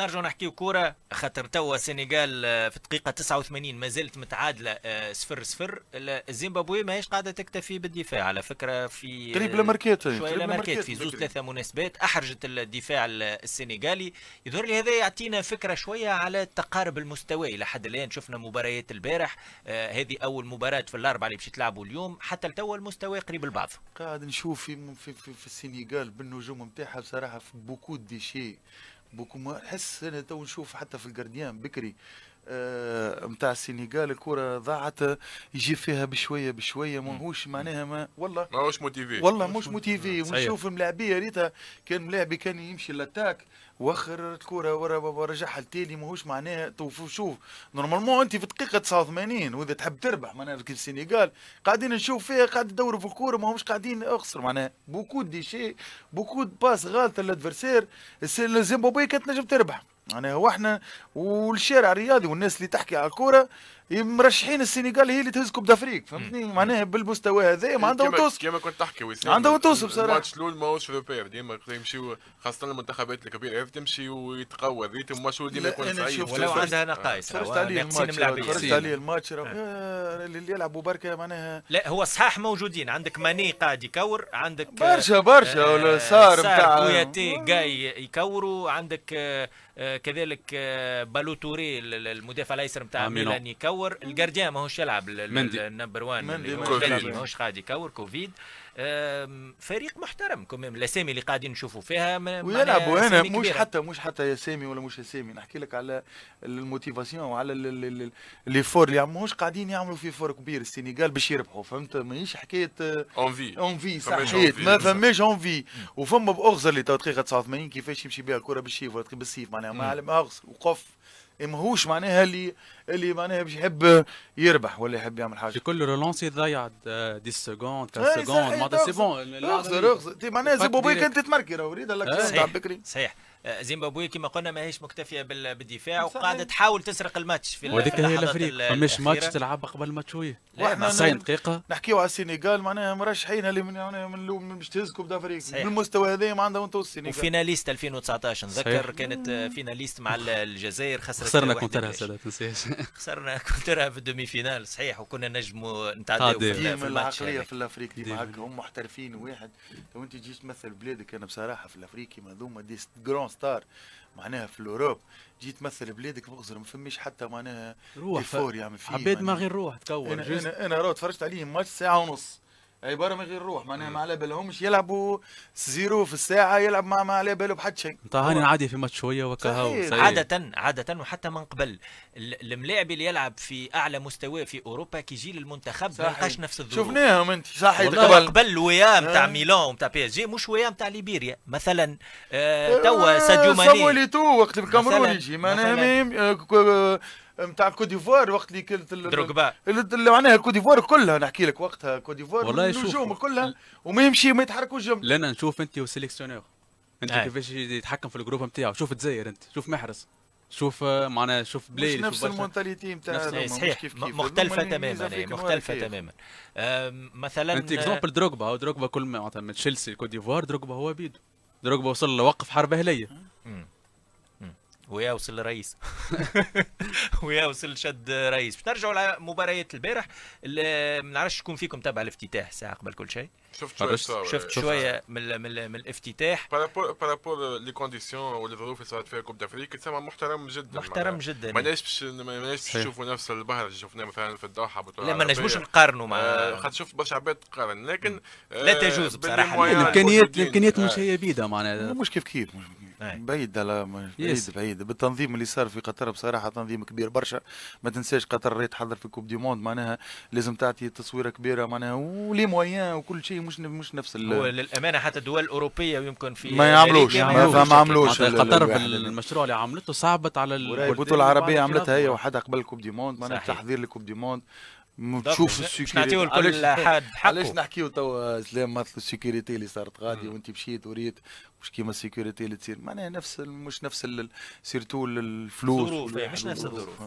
نرجع نحكيو كورة خاطر توا السنغال آه، في الدقيقة 89 ما زالت متعادلة آه، صفر صفر. الزيمبابوي ماهيش قاعدة تكتفي بالدفاع على فكرة في قريب لماركيت شوية لماركيت في زوج ثلاثة مناسبات. أحرجت الدفاع السنغالي يظهر لي هذا يعطينا فكرة شوية على تقارب المستوى. إلى حد الآن شفنا مباريات البارح آه هذه أول مباراة في الأربعة اللي باش يتلعبوا اليوم. حتى لتوا المستوى قريب لبعض قاعد نشوف في في, في, في السنغال بالنجوم نتاعها بصراحة في بوكو دي شي. بوكو ما نحس أنا تو نشوف حتى في الجارديان بكري. نتاع آه السنغال الكرة ضاعت يجي فيها بشوية بشوية ماهوش معناها ما والله. ماهوش موتيفي. والله مش موتيفي. ونشوف ملاعبية ريتها كان ملاعبي كان يمشي للأتاك وآخر الكرة ورا ورجعها التالي ماهوش معناها. شوف نورمالمون أنت في دقيقة 89 وإذا تحب تربح معناها في السنغال قاعدين نشوف فيها قاعد تدوروا في الكورة ماهوش قاعدين أخسر معناها بوكو دي شي beaucoup passes غالطة لل adversaire. الزيمبابوي كانت نجم تربح. معناها وإحنا والشارع الرياضي والناس اللي تحكي على الكورة مرشحين السنغال هي اللي تهز Coupe d'Afrique فهمتني؟ معناها بالمستوى هذا ما عندها توصل كما كنت تحكي وسام عندها توصل بصراحة. الماتش الأول ماهوش repère ديما يمشيو خاصة المنتخبات الكبيرة تمشي ويتقوى ال rythme الماتش ديما يكون صعيب ولو عندها نقائص تفرجت عليه الماتش تفرجت عليه الماتش اللي يلعبوا بركة معناها. لا هو صحاح موجودين عندك ماني قاعد يكور عندك برشا برشا صار نتاع كوياتي جاي يكوروا عندك آه، كذلك آه، بالوتوري المدافع الأيسر نتاع ميلان يكور. الجارديان ماهوش يلعب النمبر 1 ماهوش قاعد يكور كوفيد. فريق محترم. كمام الاسامي اللي قاعدين نشوفوا فيها ويلعبوا هنا. مش حتى مش حتى ياسامي ولا مش ياسامي نحكي لك على الموتيفاسيون وعلى اللي فور اللي ماهوش قاعدين يعملوا في فور كبير. السنغال باش يربحوا. فهمت؟ ماهيش حكايه اونفي اونفي صحيت. ما فماش اونفي وفما بأغزر اللي دقيقه 89 كيفاش يمشي بها الكرة بالشيف ولا بالسيف معناها ما أغزر. وقف. ماهوش معناها اللي اللي معناها باش يحب يربح ولا يحب يعمل حاجة. في كل رولونس يضيع 10 سكوند 10 سكوند معناتها سي بون اغزر اغزر معناها زيمبابوي كانت تتمركي راه اريد لك صحيح بكري صحيح. زيمبابوي كما قلنا ماهيش مكتفية بالدفاع وقاعده تحاول تسرق الماتش في وهذيك هي الأفريق. فماش ماتش تلعب قبل الماتش شوية. 90 دقيقة. نحكيو على السنغال معناها مرشحين اللي من يعني من باش تهز كوب دافريق بالمستوى هذا ما عندها وانتو السنغال وفيناليست 2019 نذكر كانت فيناليست مع الجزائر خسرت خسرنا كونترها سادة تنساش خسرنا كونترها في الدومي فينال صحيح وكنا نجموا نتعداو في العقلية في الافريق ديما هكا هم محترفين واحد. لو انت تجي تمثل بلادك أنا بصراحة في الأفريقي هذوما دي جران ستار معناها في الأوروب جيت تمثل بلادك بغزر ما فماش حتى معناها روح فور يعمل فيه عباد ما غير روح تكون أنا أنا, أنا رو تفرجت عليهم ماتش ساعة ونص. عباره من غير روح معناها ما على بالهمش يلعبوا زيرو في الساعة يلعب ما, ما على باله بحد شيء. هاني عادي في ماتش شوية وكهو عادة عادة وحتى من قبل الملاعب اللي يلعب في أعلى مستوى في أوروبا كي يجي للمنتخب ما يلقاش نفس الظروف. شفناهم انت صحيح. قبل قبل ويا نتاع ميلان نتاع بي إس جي مش ويا نتاع ليبيريا. مثلا آه توا ساديو ماني. سامويل إيتو وقت الكاميرون يجي. معناها نتاع كوت ديفوار وقت اللي كانت دروغبا اللي معناها كوت ديفوار كلها نحكي لك وقتها كوت ديفوار والله النجوم كلها وما يمشي ما يتحركوش جنب. لنا نشوف أنت و sélectionneur أنت كيفاش يتحكم في ال groupe نتاعو شوف تزاير أنت شوف محرز. شوف معناها شوف بلاي مش نفس ال mentalité نتاع صحيح. كيف كيف. مختلفة تماما. مختلفة تماما. مثلا أنت exemple دروغبا دروغبا كل معناتها من تشيلسي كوت ديفوار دروغبا هو بيدو دروغبا وصل لوقف حرب أهلية. ويا وصل رئيس. ويا وصل شد رئيس. باش نرجعوا لمباريات البارح ما نعرفش شكون فيكم تابع الافتتاح ساعة قبل كل شيء. شفت شوية شفت شوية من, من, من الافتتاح. par rapport les conditions والظروف اللي صارت فيها Coupe d'Afrique تسمى محترم جدا محترم جدا. ما نجمش ما نجمش نشوفوا نفس البهرجه اللي شفناه مثلا في الدوحه بطولة لا ما نجموش نقارنوا مع آه خاطر شفت برشا عباد تقارن. لكن آه لا تجوز بصراحة. الامكانيات الإمكانيات مش هي بيدها معناها. مش كيف كيف بعيد على بعيد بعيد بالتنظيم اللي صار في قطر بصراحة تنظيم كبير برشا. ما تنساش قطر ريت حضر في Coupe du Monde معناها لازم تعطي تصويرة كبيرة معناها و les moyens وكل شيء مش مش نفس هو للأمانة حتى الدول الاوروبيه يمكن في ما يعملوش ما, ما عملوش قطر في المشروع اللي عملته صعبت على البطولة العربية عملتها هي وحدها قبل Coupe du Monde معناها تحضير ل Coupe du Monde. تشوف ال sécurité. نعطيو الكل حاد حقه. علاش نحكيو توا سلام مثل ال sécurité اللي صارت غادي وانت مشيت وريت. مش كيما ال sécurité اللي تصير. معناها نفس مش نفس surtout الفلوس الظروف مش نفس الظروف.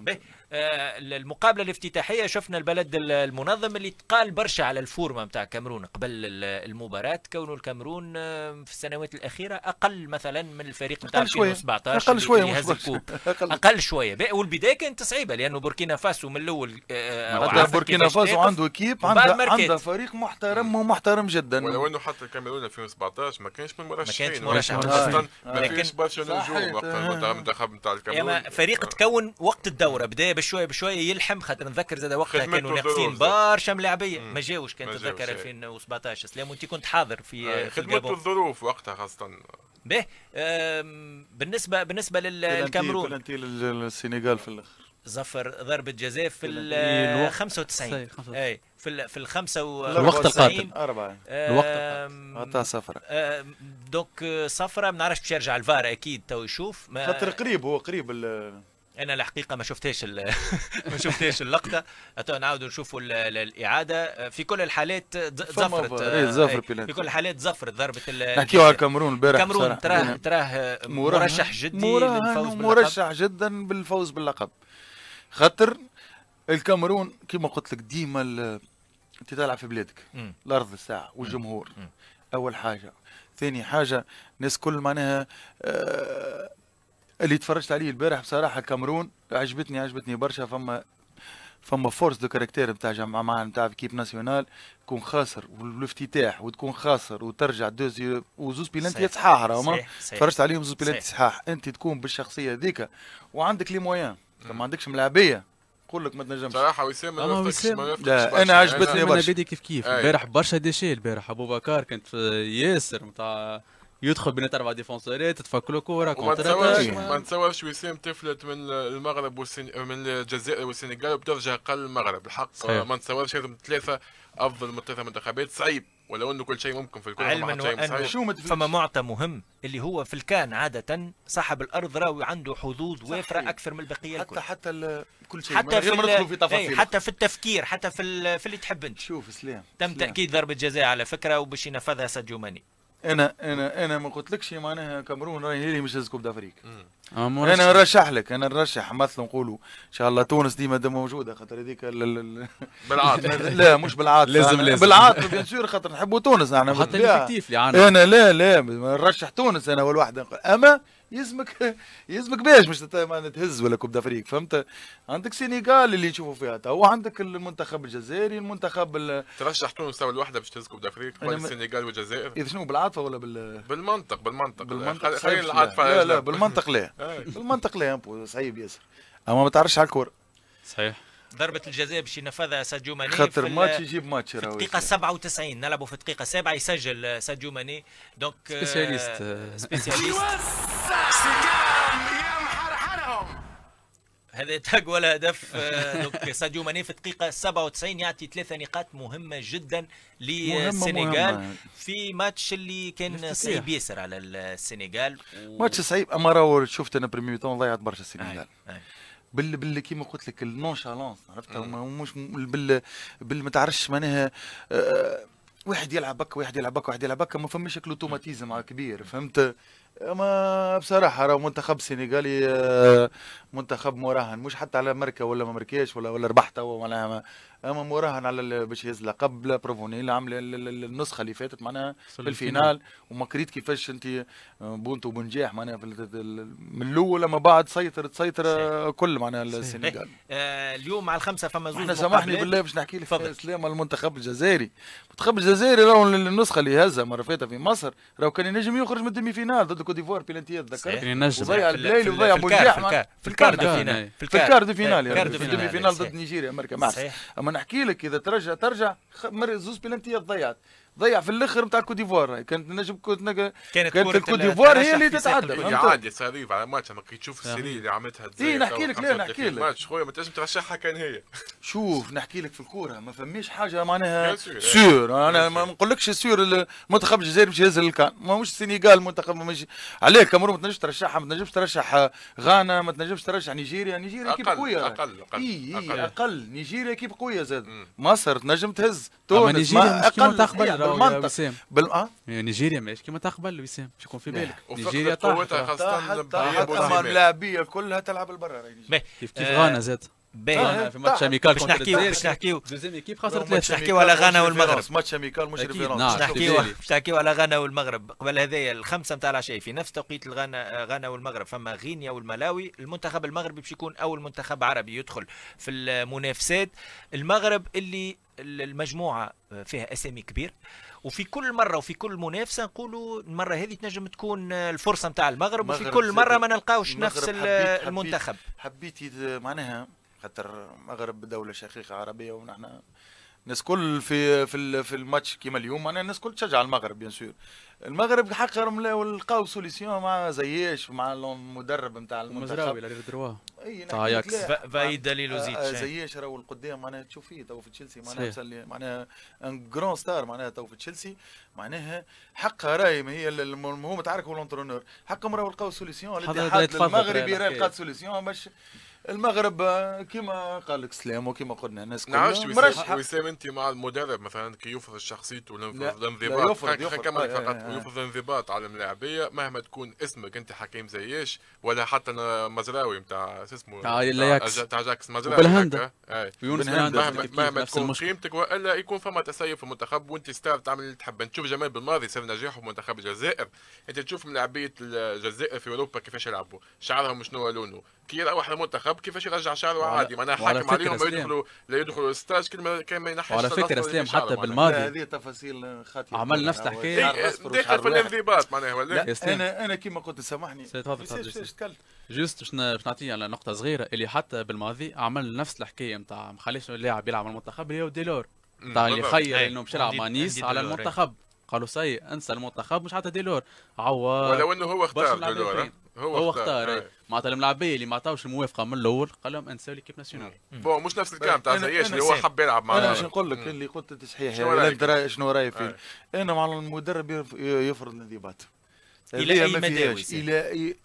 آه المقابلة الافتتاحية شفنا البلد المنظم اللي تقال برشا على الفورمة نتاع كامرون قبل المباراة. كونه الكامرون آه، في السنوات الأخيرة أقل مثلا من الفريق نتاع 2017 أقل شوية ال coupe. أقل, أقل شوية. والبداية كانت صعيبة لأنه بوركينا فاسو من الأول آه بوركينا فاسو عنده équipe عنده عنده فريق محترم ومحترم جدا. ولو انه حتى الكاميرون 2017 ما كانش من مرشحين مرشح أصلا ما كانش برشا نجوم وقت المنتخب نتاع الكاميرون فريق تكون وقت الدورة. بدا بشويه بشوية يلحم. خاطر نتذكر زاد وقتها كانوا ناقصين برشا ملاعبية. ما جاوش. كان تتذكر 2017 سلام وانت كنت حاضر في خدمة الظروف وقتها خاصة. به. بالنسبة بالنسبة للكاميرون للسنغال في الآخر. ظفر ضربة جزاء في ال 95 أي في ال في ال 95 الوقت القاتل. أربعة. الوقت عطاه صفرة. دوك صفرة ما نعرفش باش يرجع الفار أكيد تو يشوف. خاطر قريب هو قريب أنا الحقيقة ما شفتهاش ما شفتهاش اللقطة. نعاودوا نشوفوا الإعادة. في كل الحالات زفرت إيه، زفر في كل الحالات زفرت ضربة نحكيو على الكاميرون البارح الكاميرون تراه تراه مرشح جدي للفوز باللقب. مرشح جدا بالفوز باللقب. خاطر الكاميرون كما قلت لك ديما انت تلعب في بلادك. الأرض الساعة والجمهور. م. أول حاجة. ثاني حاجة الناس كل معناها آه اللي تفرجت عليه البارح بصراحة كاميرون عجبتني عجبتني برشا. فما فما force de caractère نتاع جماعة نتاع équipe nationale تكون خاسر والافتتاح وتكون خاسر وترجع دوزي وزوز بيلانتي صحاح راهما تفرجت عليهم زوز بيلانتي صحاح أنت تكون بالشخصية ذيك وعندك les moyens ما عندكش ملاعبيه نقول لك ما تنجمش. صراحة وسام ما وسام لا أنا عجبتني برشا. أنا كيف كيف؟ البارح برشا déchets البارح أبو بكر كانت ياسر نتاع يدخل بين أربع ديفونسورات تفك له كورة ما تصورش ما تصورش وسام تفلت من المغرب والسن... من الجزائر والسنغال وبترجع قل المغرب. الحق ما نتصورش لازم ثلاثة أفضل من ثلاثة منتخبات. صعيب. ولو إنه كل شيء ممكن في الكره علما وأنه فما معطى مهم اللي هو في الكان عادة صاحب الأرض راهو عنده حظوظ وافره أكثر من البقيه حتى الكل. حتى كل شيء. حتى في, في تفاصيل. حتى في التفكير حتى في في اللي تحب أنت. شوف سلام تم سلام. تأكيد ضربة جزاء على فكرة وباش ينفذها ساديو ماني. أنا أنا أنا ما قلتلكش معناها كامرون راهي هي مش coupe d'Afrique أنا نرشح لك أنا نرشح مثلا نقولوا إن شاء الله تونس ديما موجودة خاطر هذيك بالعاطف لا مش بالعاطف لازم لازم. بالعاطف bien sûr خاطر نحبوا تونس إحنا حتى أنا لا لا نرشح تونس أنا اول واحد أما يلزمك يلزمك باش مش تهز ولا coupe d'Afrique فهمت؟ عندك سينيغال اللي نشوفوا فيها تو عندك المنتخب الجزائري المنتخب ترشح تونس تو الوحدة باش تهز coupe d'Afrique قبل السينيغال والجزائر. إذا شنو بالعاطفة ولا بال بالمنطق بالمنطق. بالمنطق خلينا العاطفة لا لا بالمنطق لا بالمنطق لا صعيب ياسر. أما ما تعرفش على الكره صحيح. ضربة الجزاء باش ينفذها ساديو ماني خاطر ماتش يجيب ماتش في الدقيقة 97 نلعبوا في الدقيقة 7 يسجل ساديو ماني. donc spécialiste spécialiste هذا تقوى هدف donc ساديو ماني في الدقيقة 97 يعطي ثلاثة نقاط مهمة جدا للسنغال في ماتش اللي كان صعيب ياسر على السنغال. و... ماتش صعيب أما راهو شفت أنا première mi-temps ضيعت برشا السنغال. بال بال كيما قلت لك ال nonchalance عرفت؟ مش بال بال ما تعرفش معناها آه واحد يلعب بك واحد يلعب بك واحد يلعب بك ما فماش ال automatisme كبير فهمت؟ اما بصراحة راه منتخب سنغالي آه، منتخب مراهن مش حتى على مركه ولا ما مركاش ولا ولا ربحت ولا أما مراهن على باش يهز لقب بروفوني اللي عامل النسخة اللي فاتت معناها في ال finale. وما قريت كيفاش أنت آه، بونتو بنجاح معناها من الأول لما بعد سيطر تسيطر كل معناها السنغال. آه اليوم على الخمسة فما زوج إحنا سامحني بالله باش نحكي لك سلام على المنتخب الجزائري. المنتخب الجزائري راهو النسخة اللي هزها مرة فاتت في مصر راهو كان ينجم يخرج من ال demi-finale ضد كوت ديفوار بيلانتيات تذكر وضيع البلايل وضيع بنجاح في ال quart de finale في ال quart de finale في ال demi-finale ضد نيجيريا أمريكا أما نحكي لك إذا ترجع ترجع زوز بلانتيات ضيعت. ضيع في الآخر نتاع كوت ديفوار. كانت نجم كنت نجا كانت, كانت كوت ديفوار هي اللي تتعدى عادي صريف على ماتش اما كي تشوف ال série اللي عملتها اي نحكي لك لا نحكي لك. ماتش. خويا ما تنجم ترشحها كان هي. شوف نحكي لك في الكورة. ما فماش حاجة معناها sûr أنا ما نقولكش sûr المنتخب الجزائري باش يهز الكان. ما مش السنغال المنتخب مش عليه كاميرون ما تنجمش ترشحها. ما تنجمش ترشح غانا ما تنجمش ترشح نيجيريا. نيجيريا كيف قوية. أقل أقل إي أقل. نيجيريا كيف قوية زاد. مصر تنجم تهز تونس. نيجيريا أقل. تقبل بالمنطق. بال آه؟ نيجيريا ماشي. كيما تقبل وسام. باش يكون في بالك. نيجيريا طاحت. خاصة اما اللاعبية كلها تلعب البرا كيف كيف غانا زاد؟ باهي. في ماتش amical باش نحكيو باش نحكيو. deuxième équipe ثلاثة باش نحكيو على غانا والمغرب. ماتش amical مش référence باش نحكيو باش نحكيو على غانا والمغرب. قبل هذايا الخمسة نتاع العشاء في نفس توقيت الغانا غانا والمغرب فما غينيا والملاوي. المنتخب المغربي باش يكون أول منتخب عربي يدخل في المنافسات. المغرب اللي المجموعة فيها أسامي كبير. وفي كل مرة وفي كل منافسة نقولوا المرة هذه تنجم تكون الفرصة نتاع المغرب. وفي كل مرة ما نلقاوش نفس المنتخب. حبيتي معناها خاطر المغرب دولة شقيقة عربية ونحن الناس كل في في في الماتش كيما اليوم معناها الناس كل تشجع المغرب bien sûr المغرب حق لقاو solution مع زياش مع المدرب نتاع المنتخب. مزراوي دروا. تاع أياكس. فاي دليل زيت زياش راهو القدام معناها تشوف فيه تو في تشيلسي معناها معناها une grande star معناها تو في تشيلسي معناها حقها راهي ما هي هو متعارك هو ال entraîneur حقهم راهو لقاو solution الاتحاد المغربي راه لقى solution باش المغرب كما قال لك سلام وكما قلنا الناس كلها مرشح وسام أنت مع المدرب مثلا؟ كي يفرض شخصيته والانضباط. يفرض يفرض. كمل فقط ويفرض الانضباط على الملاعبية مهما تكون اسمك أنت حكيم زياش ولا حتى مزراوي نتاع شو اسمه؟ تاع أجاكس مزراوي بالهند مهما, مهما تكون قيمتك وإلا يكون فما تسيب في المنتخب وأنت star تعمل اللي تحب. نشوف جمال بالماضي صار نجاحه في منتخب الجزائر. أنت تشوف ملاعبية الجزائر في أوروبا كيفاش يلعبوا؟ شعرهم شنو لونه كي يروح المنتخب كيفاش يرجع شعره عادي؟ معناها حاكم عليهم لا يدخلوا لا يدخلوا ال stage كلمه كان ما ينحش على فكرة سلام حتى بالماضي هذه تفاصيل خاطئة. عمل نفس الحكاية داخل في الانضباط معناها ولا؟ أنا أنا كيما قلت سامحني. تفضل تفضل juste باش نعطي على نقطة صغيرة اللي حتى بالماضي عمل نفس الحكاية نتاع ما خليش اللاعب يلعب المنتخب اللي هو ديلور. تاع اللي خير إنه باش يلعب مع نيس على المنتخب. قالوا سي انسى المنتخب مش حتى ديلور. عوض. ولو إنه هو اختار ديلور هو, هو اختار. معناتها الملاعبية اللي ما عطاوش الموافقة من الأول قال لهم أنساو l'équipe nationale. bon مش نفس الكلام تاع زياش اللي هو حب يلعب معنا أنا باش نقول لك اللي قلت صحيح شنو شنو رأيك فيه؟ أنا مع المدرب يفرض الانضباط. إلى أي مدى إلى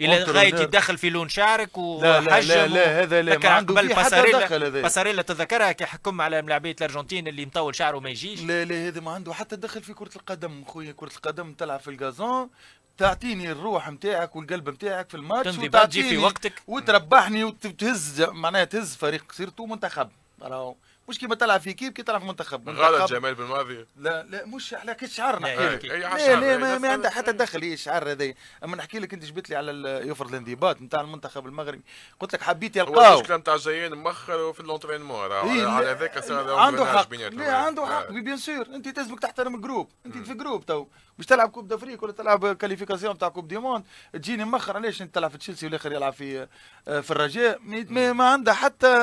إلى غايه يتدخل في لون شعرك وحجم لا لا, لا هذا لا. ما عنده دخل هذا. باساريلا تذكرها كي حكم على ملاعبية الأرجنتين اللي مطول شعره ما يجيش؟ لا لا هذا ما عنده. حتى دخل في كرة القدم خويا كرة القدم تلعب في ال gazon. تعطيني الروح نتاعك والقلب نتاعك في الماتش وتعطيني في وقتك. وتربحني وتهز معناها تهز فريق surtout منتخب. راهو. مش كيما تلعب في équipe كي تلعب في منتخب. غلط جمال بالماضي لا لا مش على كي شعر نحكي لك لا لا ما, ما عندها حتى دخل هي الشعر هذا. أما نحكي لك أنت جبت لي على يفرض الانضباط نتاع المنتخب المغربي. قلت لك حبيت يلقاو. المشكلة نتاع جايين مخر في ال entraînement إيه على هذاك عنده حق. لا عنده حق. bien sûr أنت تلزمك تحترم ال groupe أنت في groupe تو. باش تلعب coupe d'Afrique ولا تلعب qualification تاع coupe du monde تجيني مخر علاش أنت تلعب في تشيلسي والآخر يلعب في في الرجاء؟ ما, ما عندها حتى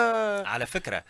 على فكرة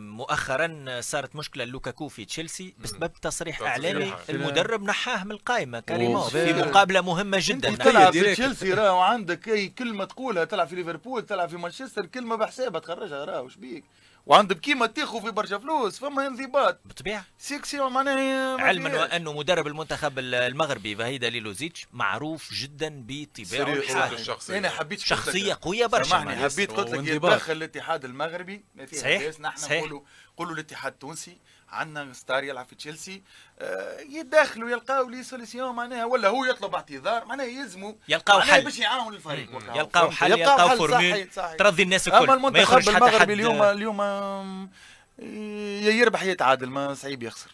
مؤخرا صارت مشكلة لوكاكو في تشيلسي بسبب تصريح إعلامي المدرب نحاه من القائمه كريمو في مقابلة مهمة جدا. أنت تلعب في تشيلسي راه عندك أي كلمة تقولها تلعب في ليفربول تلعب في مانشستر كلمة بحسابها تخرجها راه وش بيك؟ وعندك كيما تاخذ في برشا فلوس فما انضباط. بالطبيعه sanction معناها علما وأنه مدرب المنتخب المغربي وحيد هاليلوزيتش معروف جدا بطباعه الشخصية. أنا حبيت شخصية قوية برشا سامحني حبيت قلت لك يتدخل الاتحاد المغربي. صحيح؟ نحن نقولوا قولوا الاتحاد التونسي. عندنا star يلعب في تشيلسي آه يدخلوا يلقاو les solutions معناها ولا هو يطلب اعتذار معناها يلزموا يلقاو حل. باش يعاون الفريق. يلقاو حل يلقاو formule ترضي الناس الكل. أما المنتخب المغربي اليوم اليوم يا يربح يتعادل ما صعيب يخسر.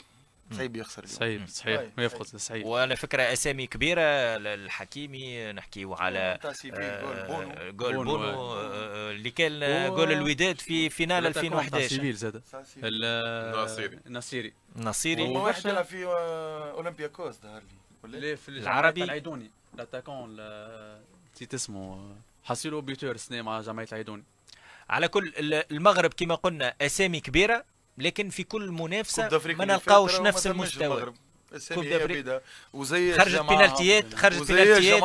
صعيب يخسر صعيب صحيح ما يفقد صعيب وعلى فكرة أسامي كبيرة الحكيمي نحكيو على آه جول بونو, بونو اللي كان جول الوداد في فينال 2011 سيفيل زاد. النصيري النصيري هو واحد يلعب في أولمبياكوس ظهر لي في العربي. العيدوني لاتاكون نسيت اسمه. حصيلو بيتور السنة مع جمعيه العيدوني على كل المغرب كما قلنا أسامي كبيرة. لكن في كل منافسة ما نلقاوش نفس المستوى. كوب وزي خرجت بينالتيات خرجت بينالتيات.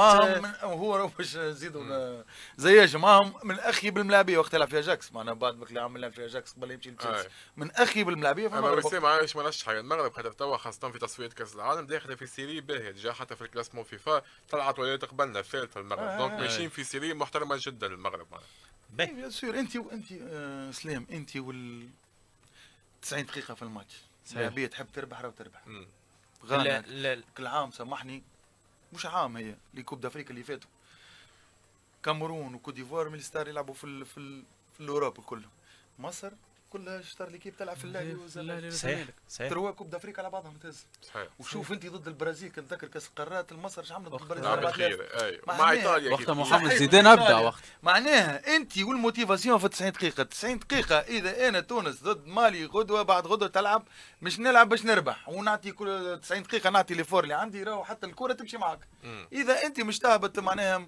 هو باش نزيدوا زي جماعهم من أخير الملاعبيه وقت يلعب في أجاكس. معناها بعد ما عمل في أجاكس قبل يمشي لتشيلسي. من أخير الملاعبيه أما وسام عايش ما نشش حاجة. المغرب خاطر توا خاصة في تصفيات كأس العالم داخلة في série باهيه جا حتى في ال classement فيفا طلعت ولايات قبلنا الثالث المغرب. donc ماشيين في série محترمة جدا المغرب. bien sûr. انت وانت سلام انت وال 90 دقيقة في الماتش. لاعبيه تحب تربح راهو تربح؟ غانا. كل عام سامحني. مش عام هي ل coupe d'Afrique اللي فاتوا. كاميرون وكوت ديفوار من ال star يلعبوا في ال في, ال في ال Europe كلهم مصر كلها شطر l'équipe تلعب في الاهلي والزمالك صحيح صحيح. trois coupes d'Afrique على بعضها ممتاز. صحيح. وشوف انت ضد البرازيل كنت تذكر كاس القارات المصر إيش عملت ضد البرازيل؟ مع إيطاليا وقتها محمد زيدان ابدا وقت. معناها أنت وال motivation في 90 دقيقة. 90 دقيقة. إذا أنا تونس ضد مالي غدوة بعد غدوة تلعب مش نلعب باش نربح. ونعطي كل 90 دقيقة نعطي l'effort اللي عندي راهو حتى الكرة تمشي معك إذا أنت مش تهبط معناها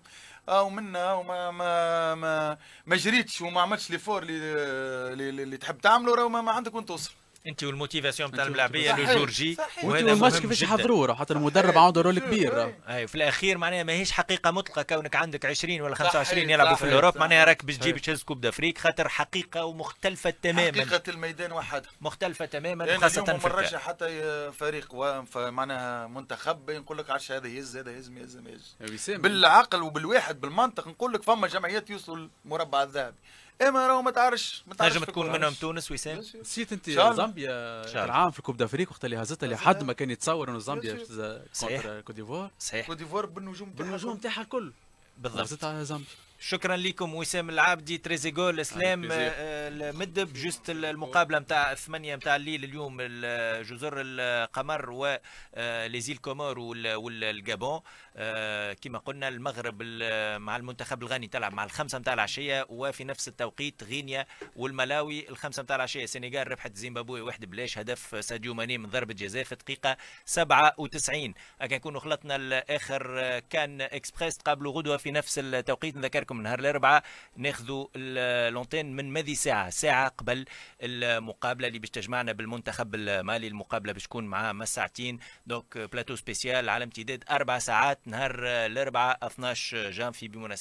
أو منا وما ما ما ما جريتش وما عملتش l'effort اللي, اللي تحب تعمله راه ما عندك وين توصل. انت وال motivation تاع الملاعبيه le jour J وهذا الماتش كيفاش يحضروه حتى المدرب عنده rôle كبير. أي في الأخير معناها ماهيش حقيقة مطلقة كونك عندك 20 ولا 25 يلعبوا في ال Europe معناها راك باش تجيب تهز coupe d'Afrique خاطر حقيقة ومختلفة تماما. حقيقة الميدان وحدها مختلفة تماما خاصة في مرشح حتى فريق معناها منتخب نقول لك عرش هذا يهز هذا يهز ما يهز بالعقل وبالواحد بالمنطق نقول لك فما جمعيات يوصلوا المربع الذهبي. اما راهو ما تعرفش ما تعرفش تكون منهم تونس وسام نسيت انت زامبيا العام في coupe d'Afrique وقت اللي هزتها لحد ما كان يتصور إنه زامبيا contre كوت ديفوار صحيح. كوت ديفوار بالنجوم بالنجوم تاعها الكل. بالضبط. هزتها زامبيا. شكرا لكم وسام العابدي تريزيجول اسلام المدب juste المقابلة نتاع الثمانية نتاع الليل اليوم جزر القمر و les îles Comores والجابون. كما قلنا المغرب مع المنتخب الغاني تلعب مع الخمسة نتاع العشية وفي نفس التوقيت غينيا والملاوي. الخمسة نتاع العشية السنغال ربحت زيمبابوي واحد بلاش هدف ساديو ماني من ضربة جزاء في الدقيقة 97 هكا نكونوا خلطنا الآخر كان exprès قابلوا غدوة في نفس التوقيت. نذكركم نهار الأربعاء. ناخذوا اللونتين من ماضي ساعة ساعة قبل المقابلة اللي باش تجمعنا بالمنتخب المالي المقابلة باش تكون معاه ساعتين. donc plateau spécial على امتداد أربع ساعات نهار الأربعاء 12 جانفي بمناسبة